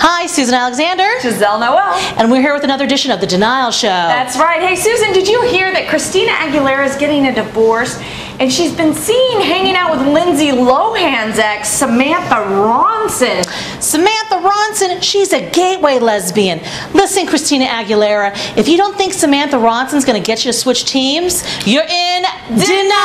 Hi, Susan Alexander. Gisele Noel. And we're here with another edition of The Denial Show. That's right. Hey, Susan, did you hear that Christina Aguilera is getting a divorce? And she's been seen hanging out with Lindsay Lohan's ex, Samantha Ronson. Samantha Ronson, she's a gateway lesbian. Listen, Christina Aguilera, if you don't think Samantha Ronson's going to get you to switch teams, you're in denial.